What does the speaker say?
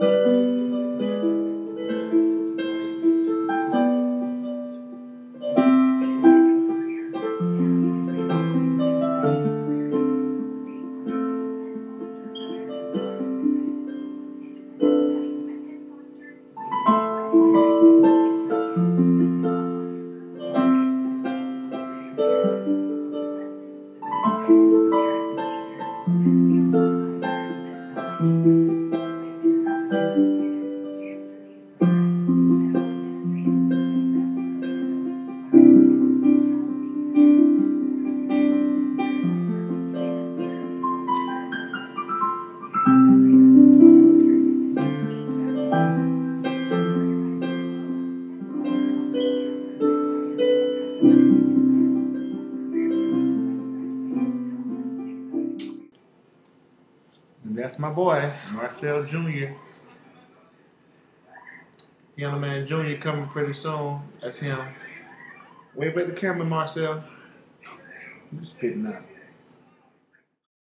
thank mm -hmm. you And that's my boy, Marcel Jr. Piano Man Jr. coming pretty soon. That's him. Wave at the camera, Marcel. You spitting out.